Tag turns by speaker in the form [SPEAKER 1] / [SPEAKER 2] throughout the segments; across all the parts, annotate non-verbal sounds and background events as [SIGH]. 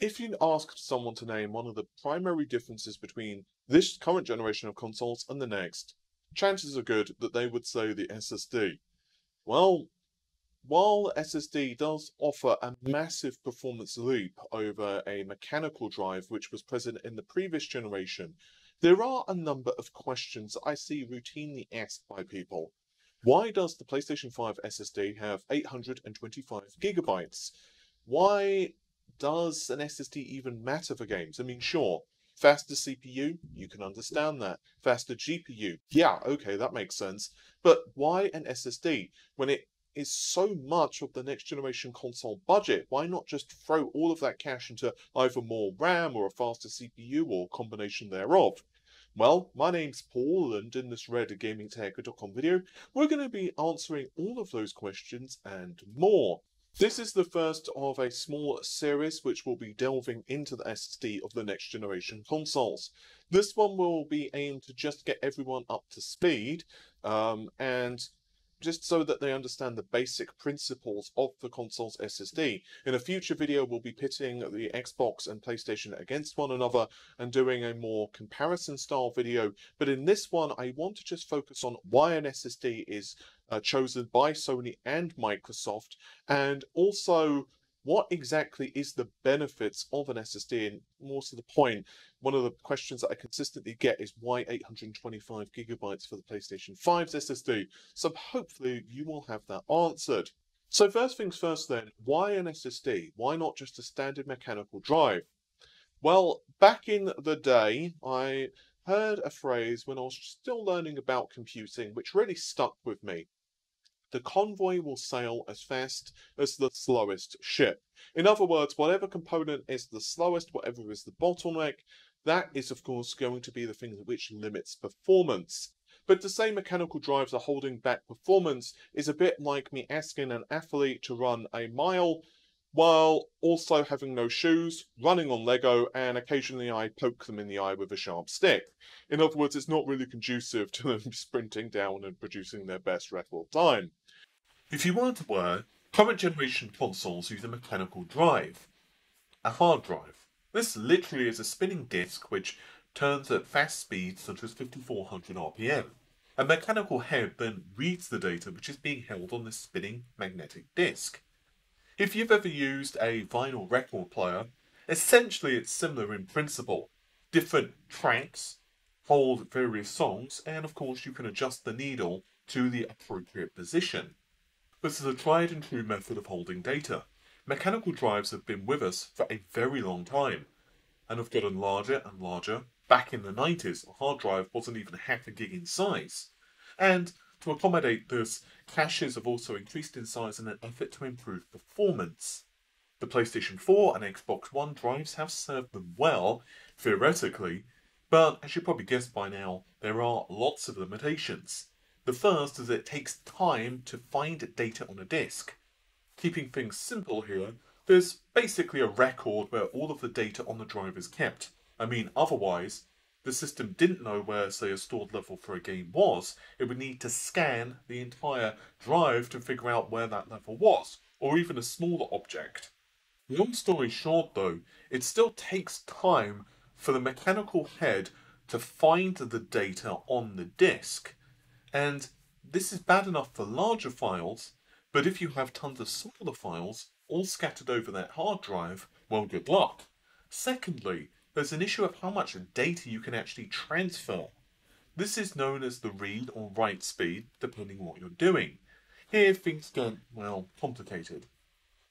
[SPEAKER 1] If you asked someone to name one of the primary differences between this current generation of consoles and the next, chances are good that they would say the SSD. Well, while SSD does offer a massive performance leap over a mechanical drive which was present in the previous generation, there are a number of questions I see routinely asked by people. Why does the PlayStation 5 SSD have 825 gigabytes? Why does an SSD even matter for games? I mean, sure, faster CPU, you can understand that. Faster GPU, yeah, okay, that makes sense. But why an SSD when it is so much of the next generation console budget? Why not just throw all of that cash into either more RAM or a faster CPU or combination thereof? Well, my name's Paul, and in this Red Gaming Tech.com video, we're going to be answering all of those questions and more. This is the first of a small series which will be delving into the SSD of the next generation consoles. This one will be aimed to just get everyone up to speed um, and just so that they understand the basic principles of the console's SSD. In a future video, we'll be pitting the Xbox and PlayStation against one another and doing a more comparison style video. But in this one, I want to just focus on why an SSD is uh, chosen by Sony and Microsoft, and also what exactly is the benefits of an SSD? And more to the point, one of the questions that I consistently get is why 825 gigabytes for the PlayStation 5's SSD? So hopefully you will have that answered. So first things first then, why an SSD? Why not just a standard mechanical drive? Well, back in the day, I heard a phrase when I was still learning about computing, which really stuck with me the convoy will sail as fast as the slowest ship. In other words, whatever component is the slowest, whatever is the bottleneck, that is of course going to be the thing which limits performance. But to say mechanical drives are holding back performance is a bit like me asking an athlete to run a mile while also having no shoes, running on Lego, and occasionally I poke them in the eye with a sharp stick. In other words, it's not really conducive to them [LAUGHS] sprinting down and producing their best record time. If you weren't aware, current generation consoles use a mechanical drive, a hard drive. This literally is a spinning disk which turns at fast speeds such as 5400 RPM. A mechanical head then reads the data which is being held on this spinning magnetic disk. If you've ever used a vinyl record player, essentially it's similar in principle. Different tracks hold various songs, and of course you can adjust the needle to the appropriate position. This is a tried and true method of holding data. Mechanical drives have been with us for a very long time and have gotten larger and larger. Back in the 90s, a hard drive wasn't even half a gig in size. And to accommodate this, caches have also increased in size in an effort to improve performance. The PlayStation 4 and Xbox One drives have served them well, theoretically, but as you probably guessed by now, there are lots of limitations. The first is that it takes time to find data on a disk. Keeping things simple here, there's basically a record where all of the data on the drive is kept. I mean, otherwise, the system didn't know where, say, a stored level for a game was, it would need to scan the entire drive to figure out where that level was, or even a smaller object. Long story short, though, it still takes time for the mechanical head to find the data on the disk. And this is bad enough for larger files, but if you have tons of smaller files, all scattered over that hard drive, well, good luck. Secondly, there's an issue of how much data you can actually transfer. This is known as the read or write speed, depending on what you're doing. Here things get, well, complicated.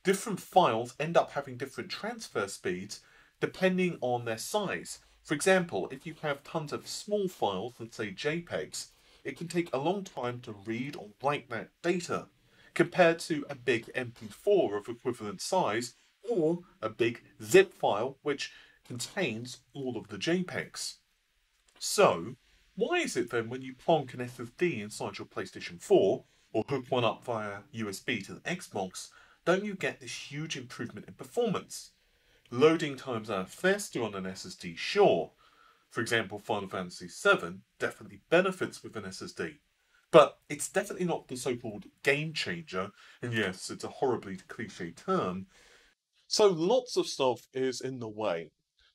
[SPEAKER 1] Different files end up having different transfer speeds depending on their size. For example, if you have tons of small files, let's say JPEGs, it can take a long time to read or write that data, compared to a big MP4 of equivalent size, or a big zip file which contains all of the JPEGs. So, why is it then when you plonk an SSD inside your PlayStation 4, or hook one up via USB to the Xbox, don't you get this huge improvement in performance? Loading times are faster on an SSD, sure, for example, Final Fantasy VII definitely benefits with an SSD. But it's definitely not the so called game changer, and yes, it's a horribly cliche term. So lots of stuff is in the way.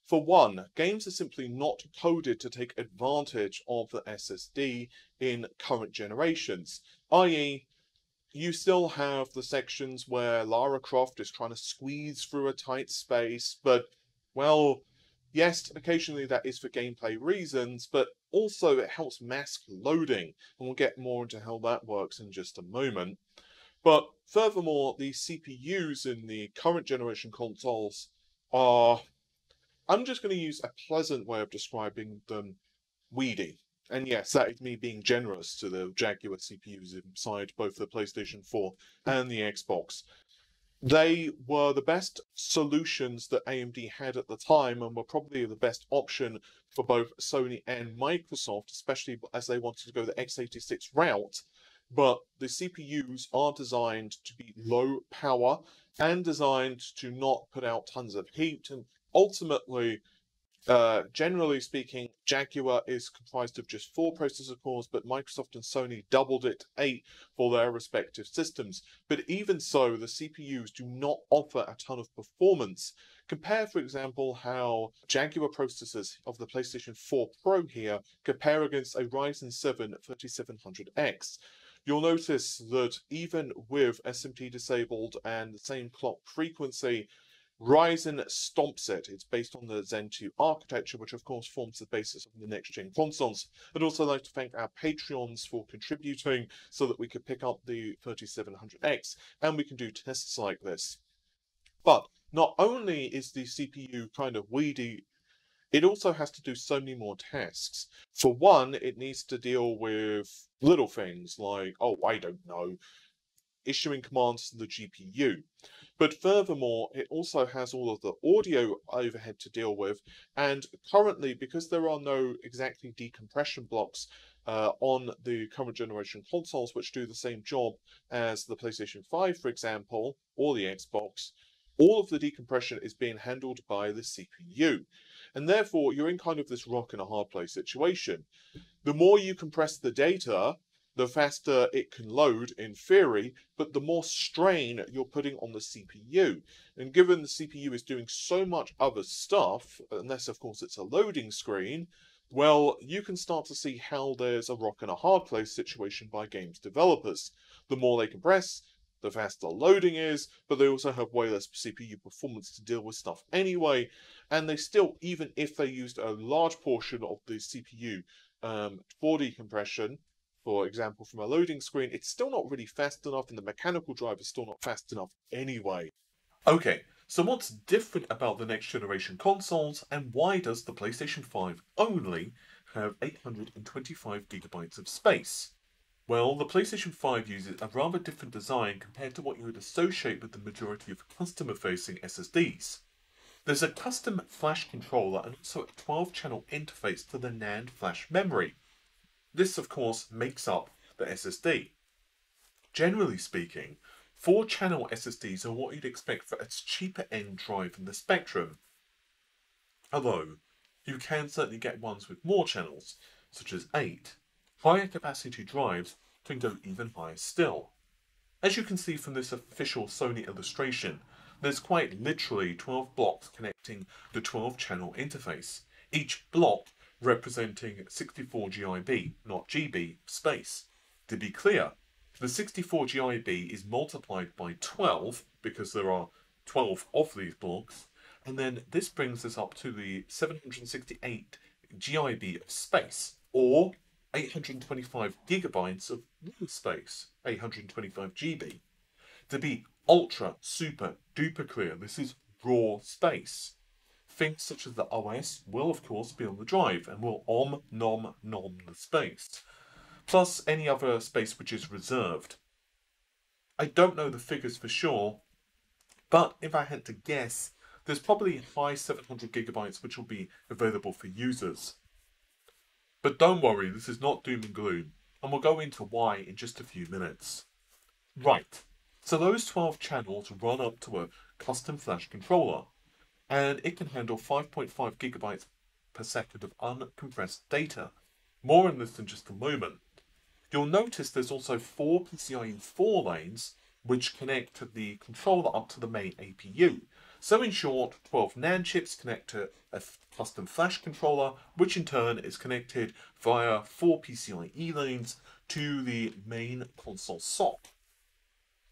[SPEAKER 1] For one, games are simply not coded to take advantage of the SSD in current generations, i.e., you still have the sections where Lara Croft is trying to squeeze through a tight space, but, well, yes, occasionally that is for gameplay reasons, but also it helps mask loading, and we'll get more into how that works in just a moment. But furthermore, the CPUs in the current generation consoles are I'm just going to use a pleasant way of describing them weedy. And yes, that is me being generous to the Jaguar CPUs inside both the PlayStation 4 and the Xbox. They were the best solutions that AMD had at the time and were probably the best option for both Sony and Microsoft, especially as they wanted to go the x86 route. But the CPUs are designed to be low power and designed to not put out tons of heat and ultimately, uh, generally speaking, Jaguar is comprised of just four processor cores, but Microsoft and Sony doubled it eight for their respective systems. But even so, the CPUs do not offer a ton of performance. Compare, for example, how Jaguar processors of the PlayStation 4 Pro here compare against a Ryzen 7 3700X. You'll notice that even with SMT disabled and the same clock frequency, Ryzen stomps it. It's based on the Zen 2 architecture, which of course forms the basis of the next-gen consoles. I'd also like to thank our Patreons for contributing so that we could pick up the 3700X and we can do tests like this. But not only is the CPU kind of weedy, it also has to do so many more tasks. For one, it needs to deal with little things like, oh, I don't know, issuing commands to the GPU. But furthermore, it also has all of the audio overhead to deal with. And currently, because there are no exactly decompression blocks uh, on the current generation consoles, which do the same job as the PlayStation 5, for example, or the Xbox, all of the decompression is being handled by the CPU. And therefore, you're in kind of this rock and a hard place situation. The more you compress the data, the faster it can load in theory, but the more strain you're putting on the CPU. And given the CPU is doing so much other stuff, unless of course it's a loading screen, well, you can start to see how there's a rock and a hard place situation by games developers. The more they compress, the faster loading is, but they also have way less CPU performance to deal with stuff anyway, and they still, even if they used a large portion of the CPU um, for decompression, for example, from a loading screen, it's still not really fast enough and the mechanical drive is still not fast enough anyway.
[SPEAKER 2] Okay, so what's different about the next generation consoles and why does the PlayStation 5 only have 825 gigabytes of space? Well, the PlayStation 5 uses a rather different design compared to what you would associate with the majority of customer-facing SSDs. There's a custom flash controller and also a 12-channel interface to the NAND flash memory, this, of course, makes up the SSD. Generally speaking, 4-channel SSDs are what you'd expect for a cheaper end drive in the spectrum. Although, you can certainly get ones with more channels, such as 8. Higher capacity drives can go even higher still. As you can see from this official Sony illustration, there's quite literally 12 blocks connecting the 12 channel interface. Each block representing 64 GIB, not GB, space. To be clear, the 64 GIB is multiplied by 12 because there are 12 of these blocks, and then this brings us up to the 768 GIB of space, or 825 gigabytes of real space, 825 GB. To be ultra, super, duper clear, this is raw space. Things such as the OS will of course be on the drive and will om nom nom the space, plus any other space which is reserved. I don't know the figures for sure, but if I had to guess, there's probably high 700 gigabytes which will be available for users. But don't worry, this is not doom and gloom, and we'll go into why in just a few minutes. Right, so those 12 channels run up to a custom flash controller, and it can handle 5.5 gigabytes per second of uncompressed data. More on this in just a moment. You'll notice there's also four PCIe 4 lanes which connect the controller up to the main APU. So in short, 12 NAND chips connect to a custom flash controller, which in turn is connected via four PCIe lanes to the main console SOC.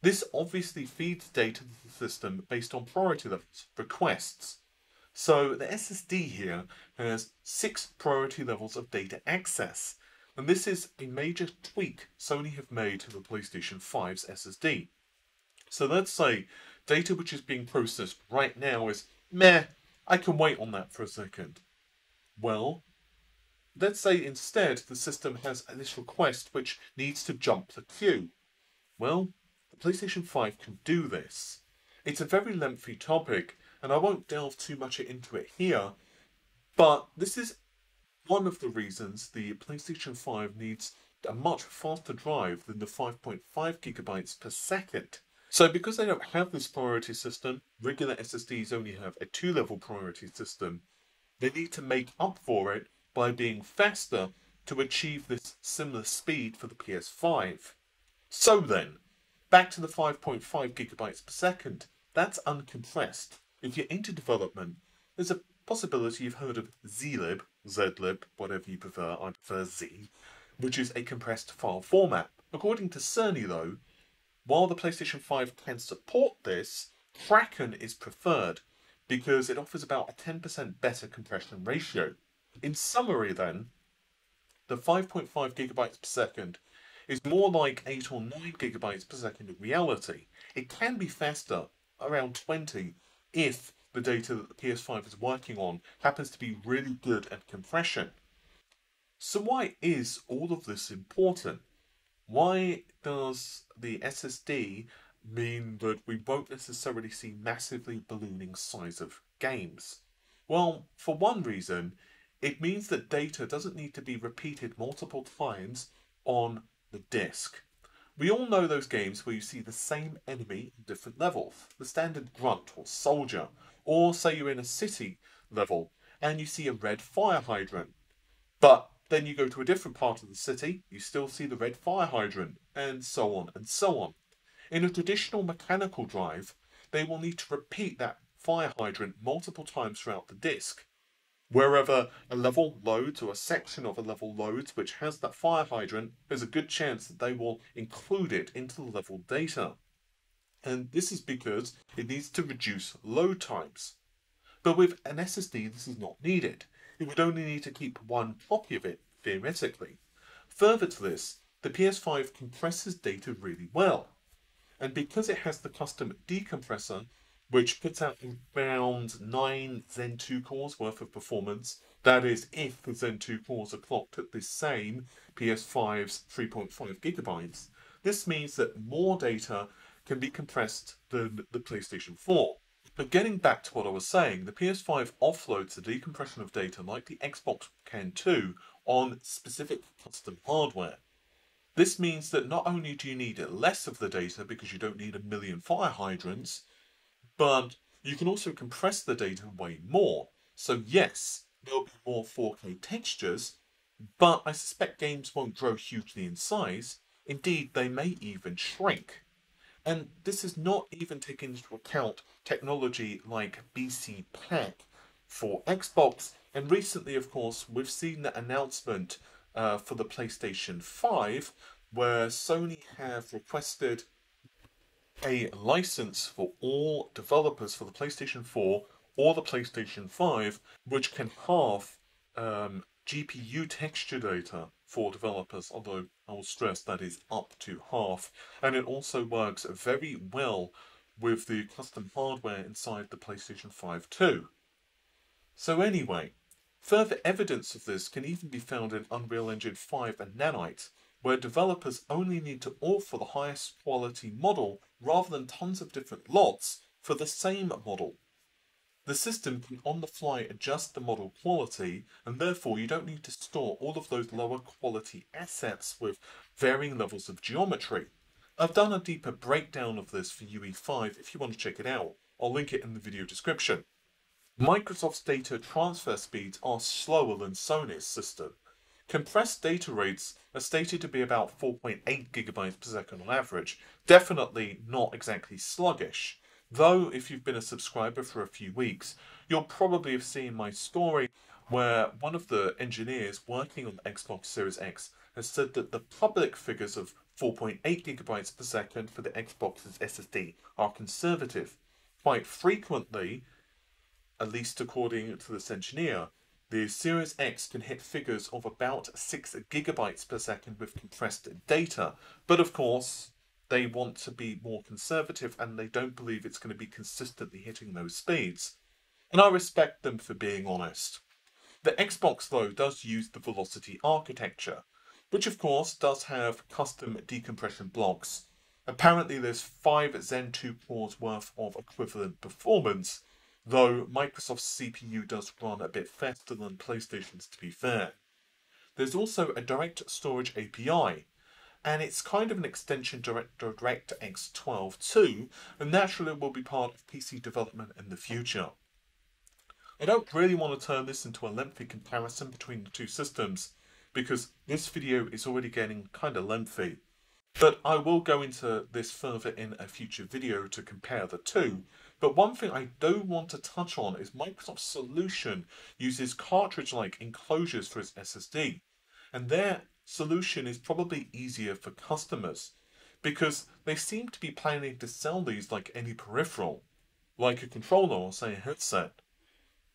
[SPEAKER 2] This obviously feeds data to the system based on priority levels, requests. So the SSD here has six priority levels of data access, and this is a major tweak Sony have made to the PlayStation 5's SSD. So let's say data which is being processed right now is meh, I can wait on that for a second. Well, let's say instead the system has this request which needs to jump the queue. Well, PlayStation 5 can do this. It's a very lengthy topic, and I won't delve too much into it here, but this is one of the reasons the PlayStation 5 needs a much faster drive than the 5.5 gigabytes per second. So because they don't have this priority system, regular SSDs only have a two-level priority system, they need to make up for it by being faster to achieve this similar speed for the PS5. So then, back to the 5.5 gigabytes per second, that's uncompressed. If you're into development, there's a possibility you've heard of zlib, zlib, whatever you prefer, I prefer z, which is a compressed file format. According to Cerny though, while the PlayStation 5 can support this, Kraken is preferred because it offers about a 10% better compression ratio. In summary then, the 5.5 gigabytes per second is more like 8 or 9 gigabytes per second in reality. It can be faster, around 20, if the data that the PS5 is working on happens to be really good at compression. So why is all of this important? Why does the SSD mean that we won't necessarily see massively ballooning size of games? Well, for one reason, it means that data doesn't need to be repeated multiple times on the disk. We all know those games where you see the same enemy at different levels, the standard grunt or soldier, or say you're in a city level and you see a red fire hydrant. But then you go to a different part of the city, you still see the red fire hydrant, and so on and so on. In a traditional mechanical drive, they will need to repeat that fire hydrant multiple times throughout the disk. Wherever a level loads or a section of a level loads which has that fire hydrant, there's a good chance that they will include it into the level data. And this is because it needs to reduce load times. But with an SSD, this is not needed it would only need to keep one copy of it, theoretically. Further to this, the PS5 compresses data really well. And because it has the custom decompressor, which puts out around 9 Zen 2 cores worth of performance, that is, if the Zen 2 cores are clocked at the same PS5's 3.5 gigabytes, this means that more data can be compressed than the PlayStation 4. But getting back to what I was saying, the PS5 offloads the decompression of data like the Xbox can too on specific custom hardware. This means that not only do you need less of the data because you don't need a million fire hydrants, but you can also compress the data way more. So yes, there'll be more 4K textures, but I suspect games won't grow hugely in size. Indeed, they may even shrink. And this is not even taking into account technology like BC Pack for Xbox. And recently, of course, we've seen the announcement uh, for the PlayStation 5 where Sony have requested a license for all developers for the PlayStation 4 or the PlayStation 5, which can halve um, GPU texture data for developers, although I will stress that is up to half. And it also works very well with the custom hardware inside the PlayStation 5 too. So anyway, further evidence of this can even be found in Unreal Engine 5 and Nanite, where developers only need to offer the highest quality model rather than tons of different LODs for the same model. The system can on the fly adjust the model quality and therefore you don't need to store all of those lower quality assets with varying levels of geometry. I've done a deeper breakdown of this for UE5 if you want to check it out. I'll link it in the video description. Microsoft's data transfer speeds are slower than Sony's system. Compressed data rates are stated to be about 4.8 gigabytes per second on average. Definitely not exactly sluggish. Though, if you've been a subscriber for a few weeks, you'll probably have seen my story where one of the engineers working on the Xbox Series X has said that the public figures of 4.8 gigabytes per second for the Xbox's SSD are conservative. Quite frequently, at least according to this engineer, the Series X can hit figures of about 6 gigabytes per second with compressed data, but of course, they want to be more conservative and they don't believe it's going to be consistently hitting those speeds. And I respect them for being honest. The Xbox, though, does use the Velocity architecture, which of course does have custom decompression blocks. Apparently there's 5 Zen 2 cores worth of equivalent performance, though Microsoft's CPU does run a bit faster than PlayStation's to be fair. There's also a direct storage API, and it's kind of an extension direct DirectX 12 too, and naturally will be part of PC development in the future. I don't really want to turn this into a lengthy comparison between the two systems, because this video is already getting kind of lengthy. But I will go into this further in a future video to compare the two. But one thing I do want to touch on is Microsoft's solution uses cartridge-like enclosures for its SSD. And their solution is probably easier for customers because they seem to be planning to sell these like any peripheral, like a controller or say a headset.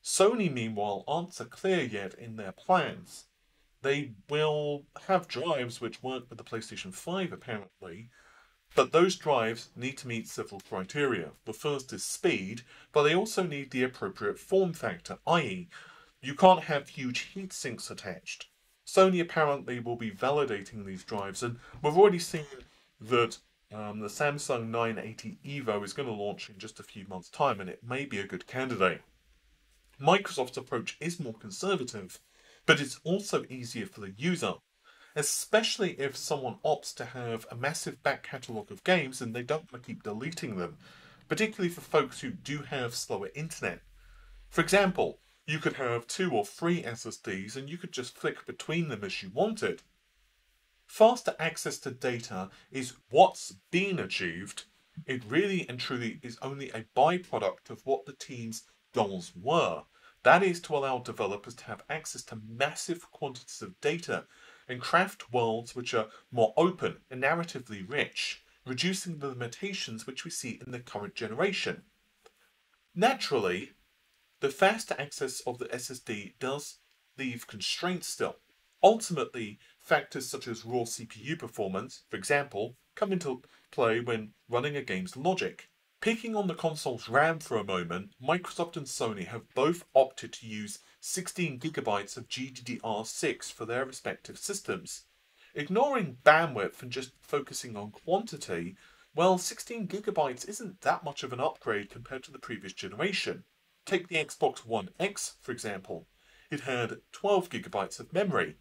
[SPEAKER 2] Sony meanwhile aren't so clear yet in their plans. They will have drives which work with the PlayStation 5 apparently, but those drives need to meet several criteria. The first is speed, but they also need the appropriate form factor, i.e., you can't have huge heat sinks attached. Sony apparently will be validating these drives, and we've already seen that um, the Samsung 980 EVO is going to launch in just a few months' time, and it may be a good candidate. Microsoft's approach is more conservative, but it's also easier for the user, especially if someone opts to have a massive back catalogue of games and they don't want to keep deleting them, particularly for folks who do have slower internet. For example, you could have two or three SSDs and you could just flick between them as you wanted. Faster access to data is what's been achieved. It really and truly is only a byproduct of what the team's goals were. That is to allow developers to have access to massive quantities of data and craft worlds which are more open and narratively rich, reducing the limitations which we see in the current generation. Naturally, the faster access of the SSD does leave constraints still. Ultimately, factors such as raw CPU performance, for example, come into play when running a game's logic. Picking on the console's RAM for a moment, Microsoft and Sony have both opted to use 16 gigabytes of GDDR6 for their respective systems. Ignoring bandwidth and just focusing on quantity, well, 16 gigabytes isn't that much of an upgrade compared to the previous generation. Take the Xbox One X, for example. It had 12 gigabytes of memory.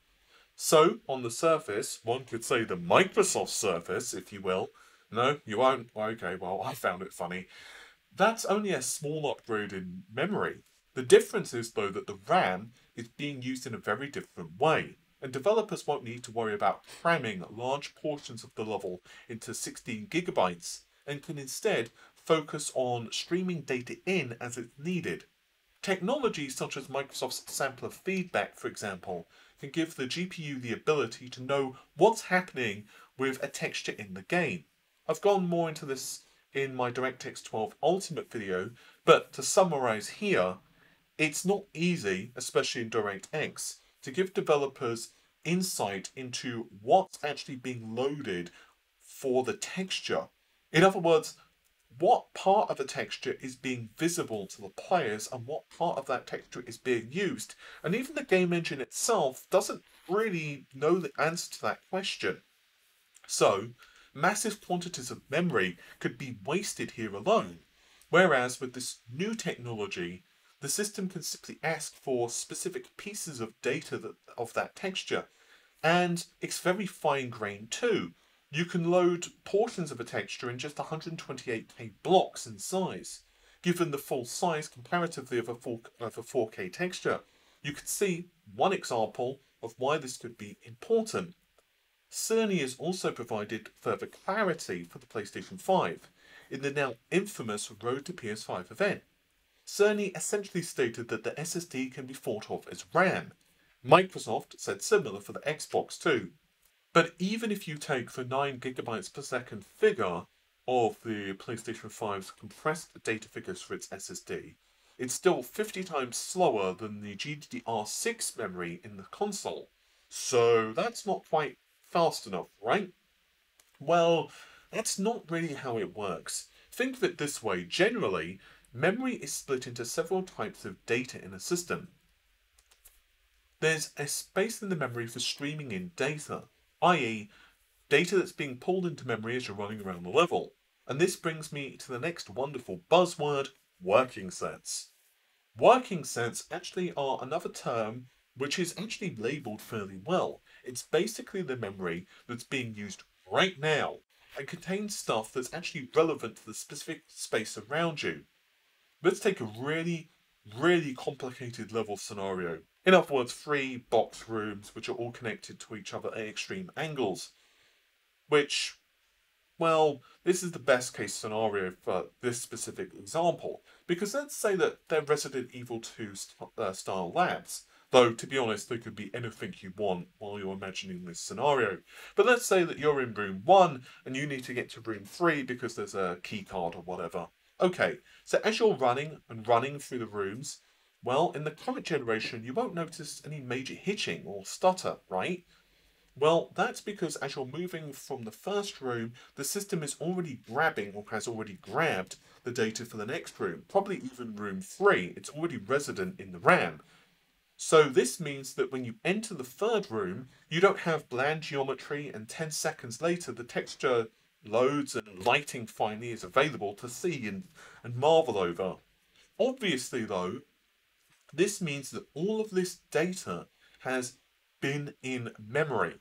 [SPEAKER 2] So, on the surface, one could say the Microsoft Surface, if you will, no, you won't? Okay, well, I found it funny. That's only a small upgrade in memory. The difference is, though, that the RAM is being used in a very different way, and developers won't need to worry about cramming large portions of the level into 16 gigabytes, and can instead focus on streaming data in as it's needed. Technologies such as Microsoft's sampler feedback, for example, can give the GPU the ability to know what's happening with a texture in the game. I've gone more into this in my DirectX 12 Ultimate video, but to summarize here, it's not easy, especially in DirectX, to give developers insight into what's actually being loaded for the texture. In other words, what part of the texture is being visible to the players and what part of that texture is being used. And even the game engine itself doesn't really know the answer to that question. So, massive quantities of memory could be wasted here alone. Whereas with this new technology, the system can simply ask for specific pieces of data that, of that texture. And it's very fine grained too. You can load portions of a texture in just 128k blocks in size. Given the full size comparatively of a, full, of a 4K texture, you could see one example of why this could be important. Cerny has also provided further clarity for the PlayStation 5 in the now infamous Road to PS5 event. Cerny essentially stated that the SSD can be thought of as RAM. Microsoft said similar for the Xbox too. But even if you take the 9GB per second figure of the PlayStation 5's compressed data figures for its SSD, it's still 50 times slower than the GDDR6 memory in the console. So that's not quite fast enough, right? Well, that's not really how it works. Think of it this way generally, memory is split into several types of data in a system. There's a space in the memory for streaming in data, i.e., data that's being pulled into memory as you're running around the level. And this brings me to the next wonderful buzzword working sets. Working sets actually are another term which is actually labeled fairly well. It's basically the memory that's being used right now and contains stuff that's actually relevant to the specific space around you. Let's take a really, really complicated level scenario. In other words, three box rooms which are all connected to each other at extreme angles. Which, well, this is the best case scenario for this specific example. Because let's say that they're Resident Evil 2 st uh, style labs. Though, to be honest, they could be anything you want while you're imagining this scenario. But let's say that you're in room 1 and you need to get to room 3 because there's a key card or whatever. Okay, so as you're running and running through the rooms, well, in the current generation, you won't notice any major hitching or stutter, right? Well, that's because as you're moving from the first room, the system is already grabbing or has already grabbed the data for the next room, probably even room 3. It's already resident in the RAM. So this means that when you enter the third room, you don't have bland geometry and 10 seconds later the texture loads and lighting finally is available to see and, and marvel over. Obviously though, this means that all of this data has been in memory.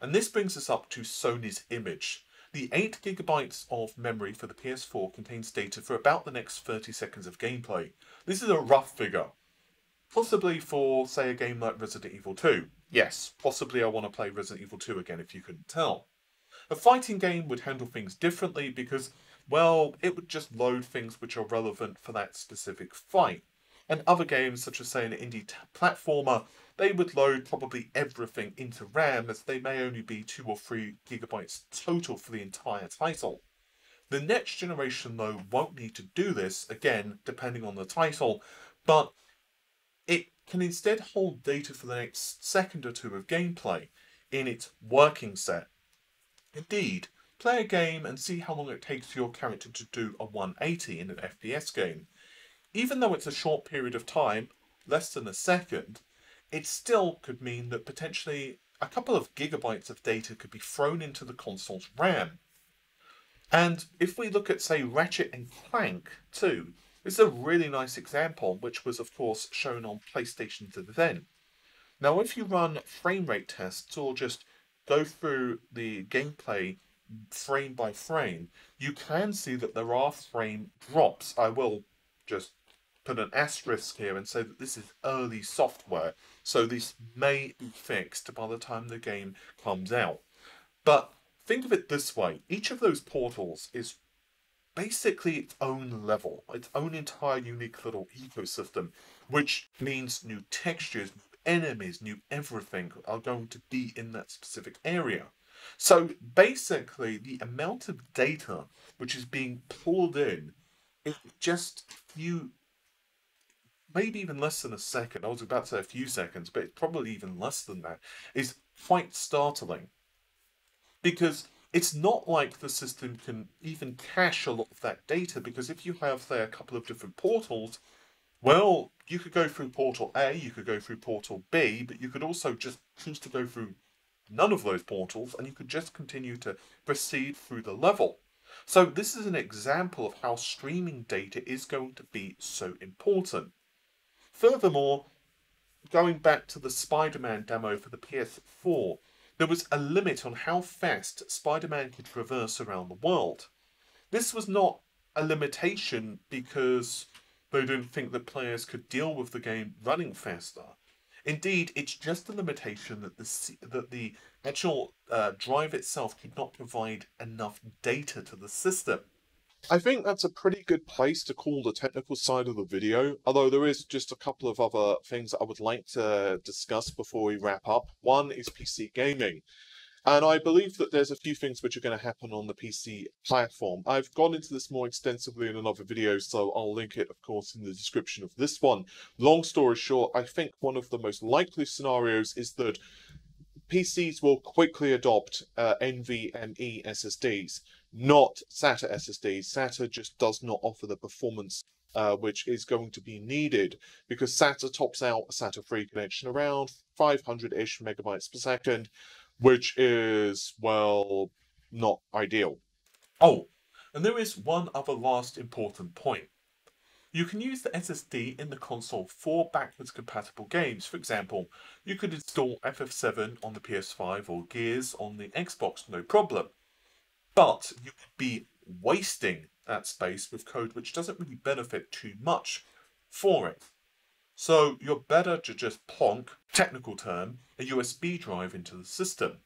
[SPEAKER 2] And this brings us up to Sony's image. The 8 gigabytes of memory for the PS4 contains data for about the next 30 seconds of gameplay. This is a rough figure. Possibly for, say, a game like Resident Evil 2. Yes, possibly I want to play Resident Evil 2 again if you couldn't tell. A fighting game would handle things differently because, well, it would just load things which are relevant for that specific fight. And other games, such as, say, an indie platformer, they would load probably everything into RAM as they may only be 2 or 3 gigabytes total for the entire title. The next generation, though, won't need to do this, again, depending on the title, but can instead hold data for the next second or two of gameplay in its working set. Indeed, play a game and see how long it takes your character to do a 180 in an FPS game. Even though it's a short period of time, less than a second, it still could mean that potentially a couple of gigabytes of data could be thrown into the console's RAM. And if we look at, say, Ratchet and Clank 2, this is a really nice example, which was, of course, shown on PlayStation PlayStation's then. Now, if you run frame rate tests or just go through the gameplay frame by frame, you can see that there are frame drops. I will just put an asterisk here and say that this is early software, so this may be fixed by the time the game comes out. But think of it this way each of those portals is basically its own level, its own entire unique little ecosystem, which means new textures, new enemies, new everything are going to be in that specific area. So basically, the amount of data which is being pulled in in just a few, maybe even less than a second, I was about to say a few seconds, but it's probably even less than that, is quite startling. Because it's not like the system can even cache a lot of that data because if you have, say, a couple of different portals, well, you could go through portal A, you could go through portal B, but you could also just choose to go through none of those portals and you could just continue to proceed through the level. So this is an example of how streaming data is going to be so important. Furthermore, going back to the Spider-Man demo for the PS4, there was a limit on how fast Spider-Man could traverse around the world. This was not a limitation because they didn't think that players could deal with the game running faster. Indeed, it's just a limitation that the that the actual uh, drive itself could not provide enough data to the system.
[SPEAKER 1] I think that's a pretty good place to call the technical side of the video, although there is just a couple of other things I would like to discuss before we wrap up. One is PC gaming. And I believe that there's a few things which are going to happen on the PC platform. I've gone into this more extensively in another video, so I'll link it, of course, in the description of this one. Long story short, I think one of the most likely scenarios is that PCs will quickly adopt uh, NVMe SSDs, not SATA SSDs. SATA just does not offer the performance uh, which is going to be needed because SATA tops out a SATA 3 connection around 500-ish megabytes per second, which is, well, not ideal.
[SPEAKER 2] Oh, and there is one other last important point. You can use the SSD in the console for backwards compatible games. For example, you could install FF7 on the PS5 or Gears on the Xbox, no problem. But you could be wasting that space with code which doesn't really benefit too much for it. So you're better to just plonk, technical term, a USB drive into the system.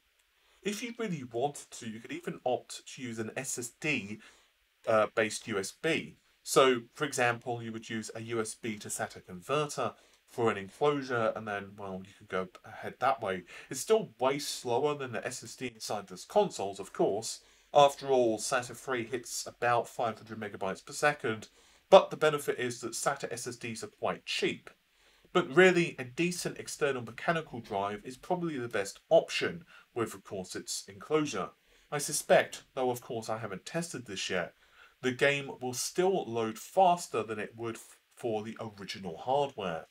[SPEAKER 2] If you really wanted to, you could even opt to use an SSD uh, based USB. So, for example, you would use a USB to SATA converter for an enclosure, and then, well, you could go ahead that way. It's still way slower than the SSD inside this consoles, of course. After all, SATA 3 hits about 500 megabytes per second, but the benefit is that SATA SSDs are quite cheap. But really, a decent external mechanical drive is probably the best option, with of course its enclosure. I suspect, though of course I haven't tested this yet, the game will still load faster than it would for the original hardware.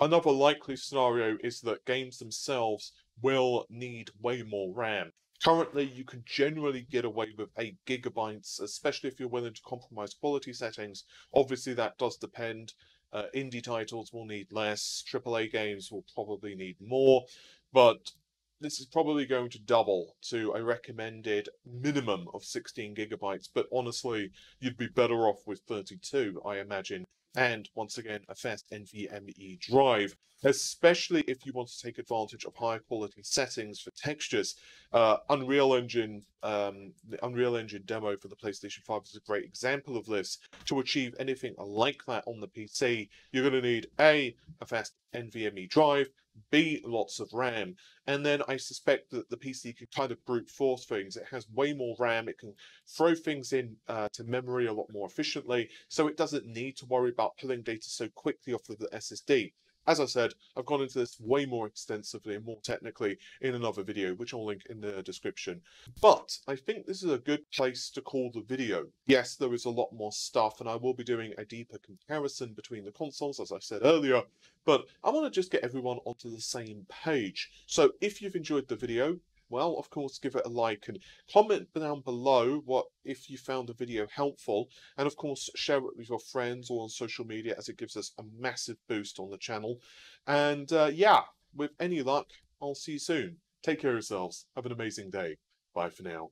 [SPEAKER 1] Another likely scenario is that games themselves will need way more RAM. Currently, you can generally get away with 8 gigabytes, especially if you're willing to compromise quality settings. Obviously, that does depend. Uh, indie titles will need less, AAA games will probably need more, but this is probably going to double to a recommended minimum of 16 gigabytes, but honestly, you'd be better off with 32, I imagine. And once again, a fast NVMe drive, especially if you want to take advantage of higher quality settings for textures. Uh, Unreal Engine, um, the Unreal Engine demo for the PlayStation 5 is a great example of this. To achieve anything like that on the PC, you're going to need A, a fast NVMe drive, B, lots of RAM. And then I suspect that the PC can kind of brute force things. It has way more RAM. It can throw things in uh, to memory a lot more efficiently. So it doesn't need to worry about pulling data so quickly off of the SSD. As I said, I've gone into this way more extensively and more technically in another video, which I'll link in the description. But I think this is a good place to call the video. Yes, there is a lot more stuff, and I will be doing a deeper comparison between the consoles, as I said earlier, but I want to just get everyone onto the same page. So if you've enjoyed the video, well, of course, give it a like and comment down below what if you found the video helpful. And of course, share it with your friends or on social media as it gives us a massive boost on the channel. And uh, yeah, with any luck, I'll see you soon. Take care of yourselves. Have an amazing day. Bye for now.